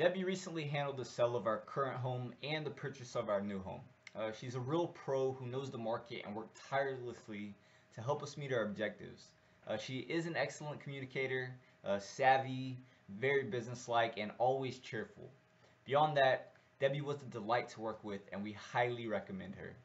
Debbie recently handled the sale of our current home and the purchase of our new home. Uh, she's a real pro who knows the market and worked tirelessly to help us meet our objectives. Uh, she is an excellent communicator, uh, savvy, very businesslike, and always cheerful. Beyond that, Debbie was a delight to work with, and we highly recommend her.